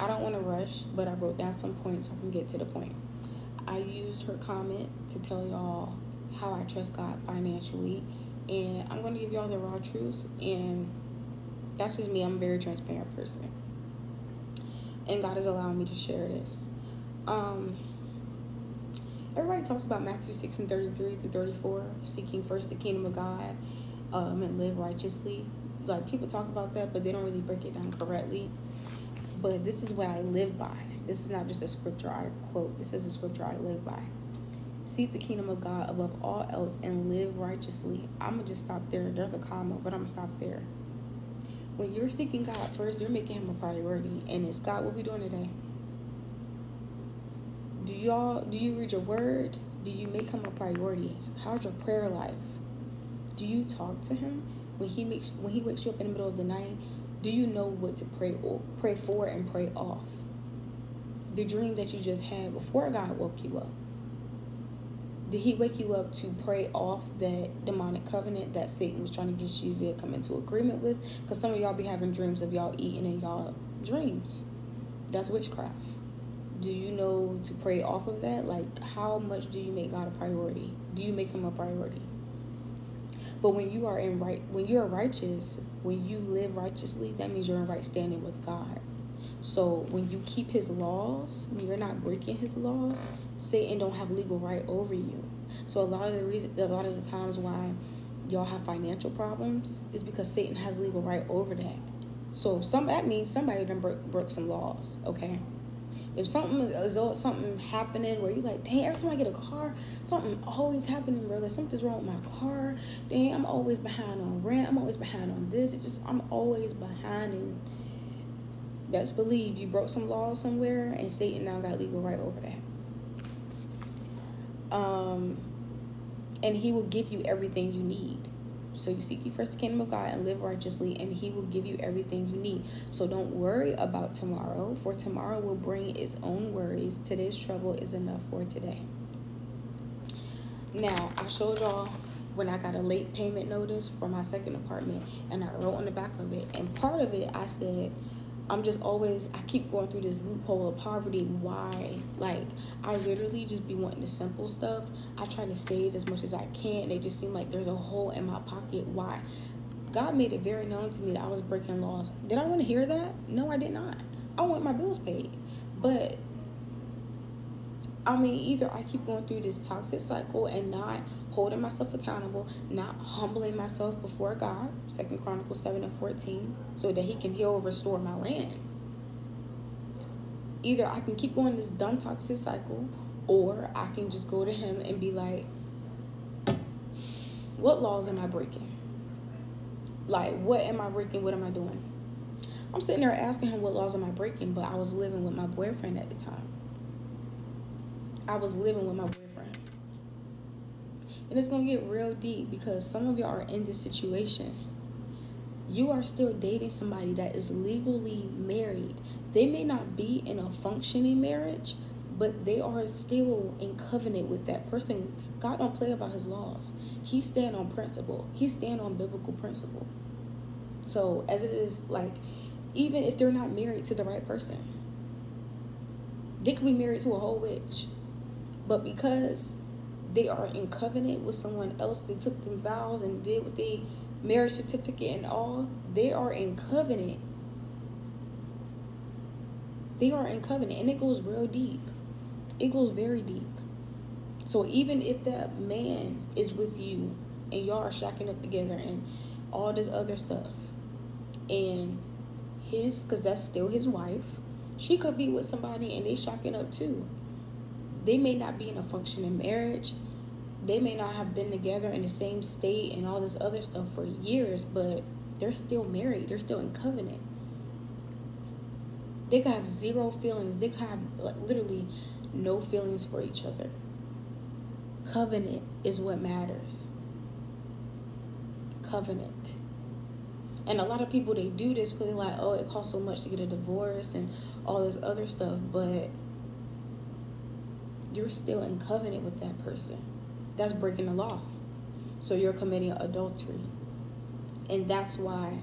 I don't want to rush, but I wrote down some points so I can get to the point. I used her comment to tell y'all how I trust God financially, and I'm going to give y'all the raw truth. And that's just me. I'm a very transparent person, and God is allowing me to share this. Um, everybody talks about Matthew 6 and 33 through 34, seeking first the kingdom of God um, and live righteously. Like people talk about that, but they don't really break it down correctly. But this is what I live by. This is not just a scripture I quote. This is a scripture I live by. Seek the kingdom of God above all else and live righteously. I'm going to just stop there. There's a comma, but I'm going to stop there. When you're seeking God first, you're making him a priority. And it's God, what we doing today? Do y'all, do you read your word? Do you make him a priority? How's your prayer life? Do you talk to him? When he makes, when he wakes you up in the middle of the night, do you know what to pray or pray for and pray off? The dream that you just had before God woke you up. Did he wake you up to pray off that demonic covenant that Satan was trying to get you to come into agreement with? Because some of y'all be having dreams of y'all eating in y'all dreams. That's witchcraft. Do you know to pray off of that? Like, how much do you make God a priority? Do you make him a priority? But when you are in right, when you are righteous, when you live righteously, that means you're in right standing with God. So when you keep His laws, when you're not breaking His laws, Satan don't have legal right over you. So a lot of the reason, a lot of the times why y'all have financial problems is because Satan has legal right over that. So some that means somebody done broke, broke some laws. Okay. If something is something happening where you're like, dang, every time I get a car, something always happening, bro. Like something's wrong with my car. Dang, I'm always behind on rent. I'm always behind on this. It just I'm always behind and best believe you broke some law somewhere and Satan now got legal right over that. Um and he will give you everything you need. So you seek ye first the kingdom of God and live righteously, and he will give you everything you need. So don't worry about tomorrow, for tomorrow will bring its own worries. Today's trouble is enough for today. Now, I showed y'all when I got a late payment notice for my second apartment, and I wrote on the back of it, and part of it I said, I'm just always, I keep going through this loophole of poverty. Why? Like, I literally just be wanting the simple stuff. I try to save as much as I can. They just seem like there's a hole in my pocket. Why? God made it very known to me that I was breaking laws. Did I want to hear that? No, I did not. I want my bills paid. But, I mean, either I keep going through this toxic cycle and not holding myself accountable, not humbling myself before God, Second Chronicles 7 and 14, so that he can heal and restore my land. Either I can keep going this dumb toxic cycle, or I can just go to him and be like, what laws am I breaking? Like, what am I breaking? What am I doing? I'm sitting there asking him what laws am I breaking, but I was living with my boyfriend at the time. I was living with my boyfriend and it's going to get real deep because some of y'all are in this situation. You are still dating somebody that is legally married. They may not be in a functioning marriage, but they are still in covenant with that person. God don't play about his laws. He stand on principle. He stand on biblical principle. So as it is like, even if they're not married to the right person, they could be married to a whole witch. But because they are in covenant with someone else. They took them vows and did what they marriage certificate and all. They are in covenant. They are in covenant and it goes real deep. It goes very deep. So even if that man is with you and y'all are shacking up together and all this other stuff and his because that's still his wife she could be with somebody and they shacking up too they may not be in a functioning marriage. They may not have been together in the same state and all this other stuff for years, but they're still married. They're still in covenant. They could have zero feelings. They could have like, literally no feelings for each other. Covenant is what matters. Covenant. And a lot of people, they do this because they're like, oh, it costs so much to get a divorce and all this other stuff. But you're still in covenant with that person. That's breaking the law. So you're committing adultery. And that's why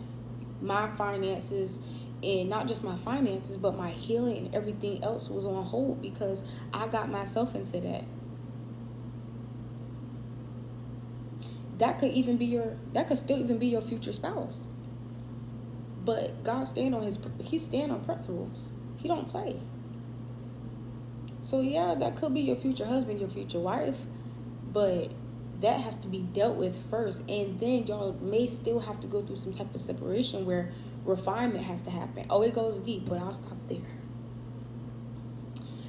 my finances and not just my finances, but my healing and everything else was on hold because I got myself into that. That could even be your that could still even be your future spouse. But God stand on his he stand on principles. He don't play. So yeah, that could be your future husband, your future wife, but that has to be dealt with first and then y'all may still have to go through some type of separation where refinement has to happen. Oh, it goes deep, but I'll stop there.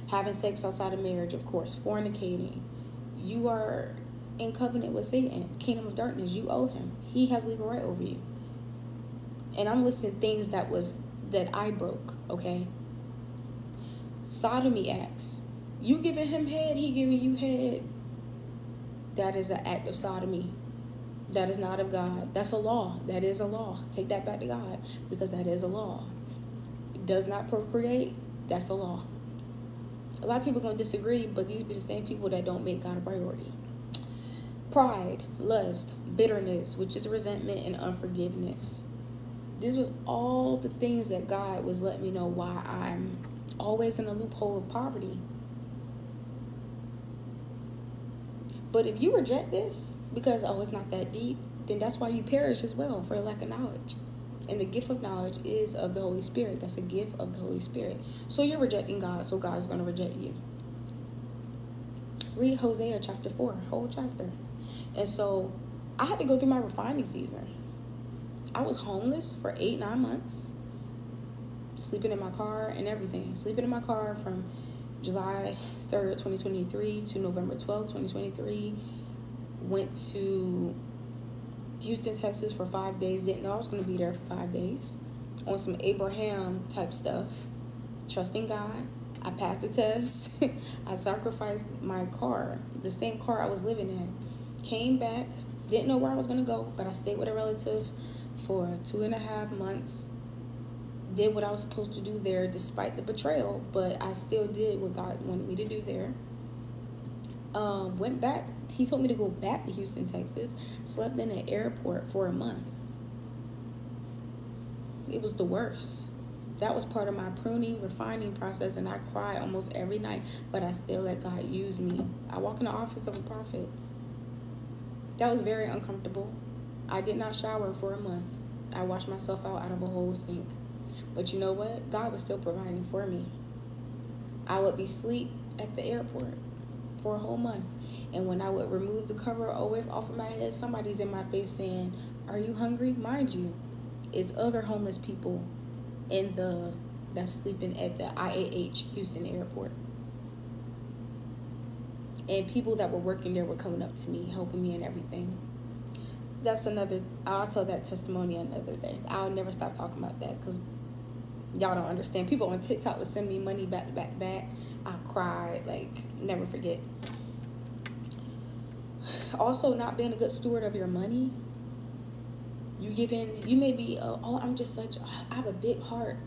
Having sex outside of marriage, of course, fornicating. You are in covenant with Satan, kingdom of darkness. You owe him. He has legal right over you. And I'm listing things that was that I broke, okay? Sodomy acts. You giving him head, he giving you head. That is an act of sodomy. That is not of God. That's a law. That is a law. Take that back to God because that is a law. It does not procreate. That's a law. A lot of people are going to disagree, but these be the same people that don't make God a priority. Pride, lust, bitterness, which is resentment and unforgiveness. This was all the things that God was letting me know why I'm always in a loophole of poverty. But if you reject this, because oh it's not that deep then that's why you perish as well for lack of knowledge. And the gift of knowledge is of the holy spirit. That's a gift of the holy spirit. So you're rejecting god so god is going to reject you. Read hosea chapter 4 whole chapter. And so i had to go through my refining season. I was homeless for eight nine months sleeping in my car and everything sleeping in my car from july 3rd 2023 to november 12th 2023 went to Houston, Texas for five days. Didn't know I was going to be there for five days on some Abraham type stuff. Trusting God. I passed the test. I sacrificed my car, the same car I was living in. Came back. Didn't know where I was going to go, but I stayed with a relative for two and a half months. Did what I was supposed to do there despite the betrayal, but I still did what God wanted me to do there. Um, went back he told me to go back to Houston, Texas. Slept in an airport for a month. It was the worst. That was part of my pruning, refining process, and I cried almost every night, but I still let God use me. I walk in the office of a prophet. That was very uncomfortable. I did not shower for a month. I washed myself out out of a whole sink. But you know what? God was still providing for me. I would be asleep at the airport for a whole month. And when I would remove the cover off of my head, somebody's in my face saying, Are you hungry? Mind you, it's other homeless people in the that's sleeping at the IAH Houston airport. And people that were working there were coming up to me, helping me and everything. That's another, I'll tell that testimony another day. I'll never stop talking about that because y'all don't understand. People on TikTok would send me money back back back. I cried, like, never forget. Also not being a good steward of your money you giving you may be uh, oh i'm just such i have a big heart.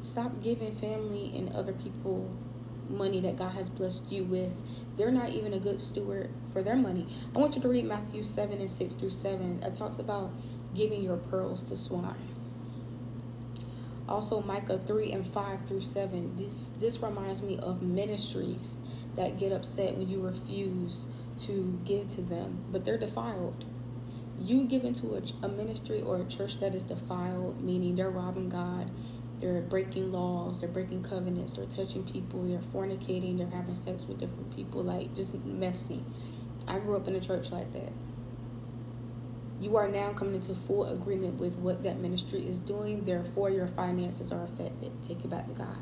Stop giving family and other people money that god has blessed you with. They're not even a good steward for their money. I want you to read matthew 7 and 6 through 7 it talks about giving your pearls to swine also micah 3 and 5 through 7 this this reminds me of ministries that get upset when you refuse to give to them, but they're defiled. You give into a, a ministry or a church that is defiled, meaning they're robbing God, they're breaking laws, they're breaking covenants, they're touching people, they're fornicating, they're having sex with different people, like just messy. I grew up in a church like that. You are now coming into full agreement with what that ministry is doing, therefore, your finances are affected. Take it back to God.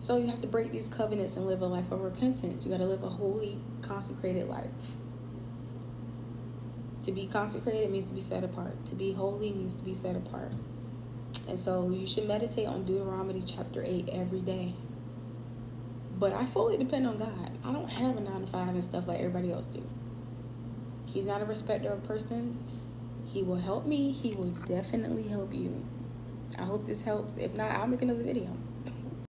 So you have to break these covenants and live a life of repentance. You got to live a holy, consecrated life. To be consecrated means to be set apart. To be holy means to be set apart. And so you should meditate on Deuteronomy chapter 8 every day. But I fully depend on God. I don't have a 9 to 5 and stuff like everybody else do. He's not a respecter of persons. He will help me. He will definitely help you. I hope this helps. If not, I'll make another video.